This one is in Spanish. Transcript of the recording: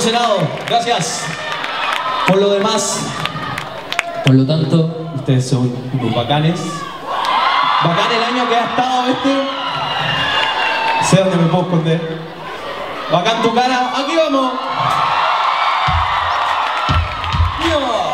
Senado. Gracias. Por lo demás, por lo tanto, ustedes son unos bacanes. Bacán el año que ha estado este. Sé dónde me puedo esconder. Bacán tu cara. Aquí vamos. Yeah.